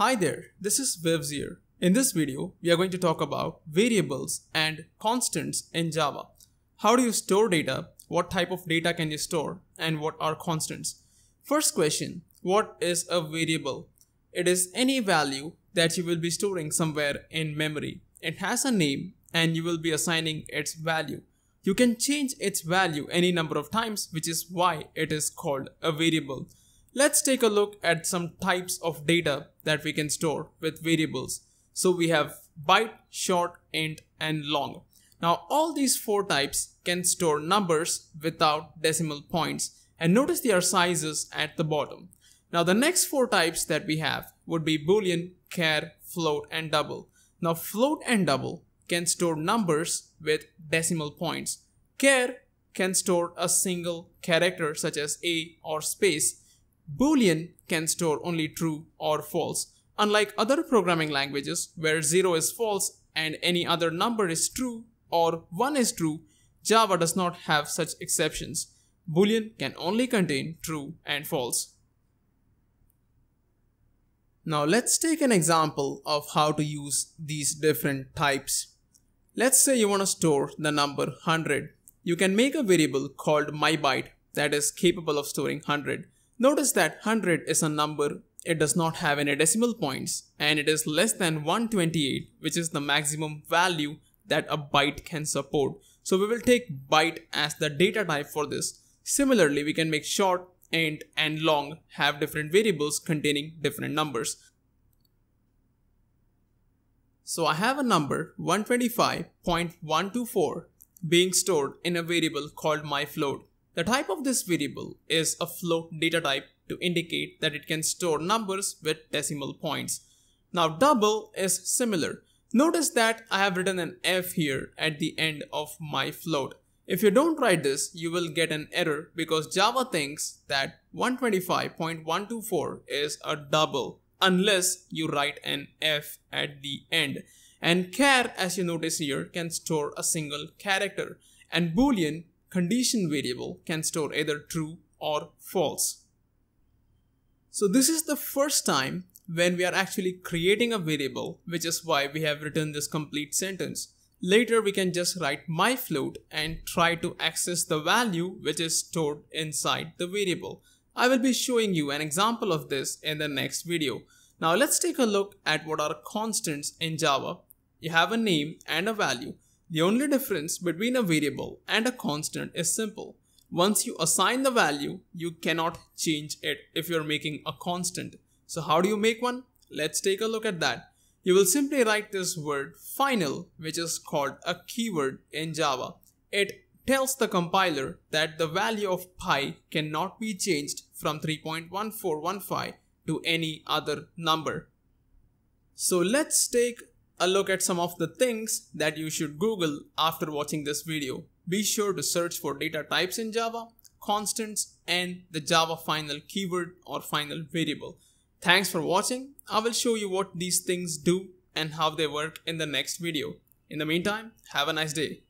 Hi there, this is Vivz here. In this video, we are going to talk about variables and constants in Java. How do you store data? What type of data can you store? And what are constants? First question, what is a variable? It is any value that you will be storing somewhere in memory. It has a name and you will be assigning its value. You can change its value any number of times which is why it is called a variable. Let's take a look at some types of data that we can store with variables. So we have byte, short, int and long. Now all these four types can store numbers without decimal points and notice their sizes at the bottom. Now the next four types that we have would be boolean, char, float and double. Now float and double can store numbers with decimal points. Char can store a single character such as a or space. Boolean can store only true or false. Unlike other programming languages where 0 is false and any other number is true or 1 is true, Java does not have such exceptions. Boolean can only contain true and false. Now let's take an example of how to use these different types. Let's say you want to store the number 100. You can make a variable called mybyte that is capable of storing 100. Notice that 100 is a number, it does not have any decimal points and it is less than 128 which is the maximum value that a byte can support. So we will take byte as the data type for this. Similarly, we can make short, int and long have different variables containing different numbers. So I have a number 125.124 being stored in a variable called myFloat. The type of this variable is a float data type to indicate that it can store numbers with decimal points. Now double is similar. Notice that I have written an F here at the end of my float. If you don't write this, you will get an error because Java thinks that 125.124 is a double unless you write an F at the end. And char, as you notice here, can store a single character. And boolean condition variable can store either true or false. So this is the first time when we are actually creating a variable, which is why we have written this complete sentence. Later we can just write my float and try to access the value which is stored inside the variable. I will be showing you an example of this in the next video. Now let's take a look at what are constants in Java. You have a name and a value. The only difference between a variable and a constant is simple. Once you assign the value, you cannot change it if you're making a constant. So how do you make one? Let's take a look at that you will simply write this word final, which is called a keyword in Java. It tells the compiler that the value of pi cannot be changed from 3.1415 to any other number. So let's take a look at some of the things that you should Google after watching this video. Be sure to search for data types in Java, constants, and the Java final keyword or final variable. Thanks for watching. I will show you what these things do and how they work in the next video. In the meantime, have a nice day.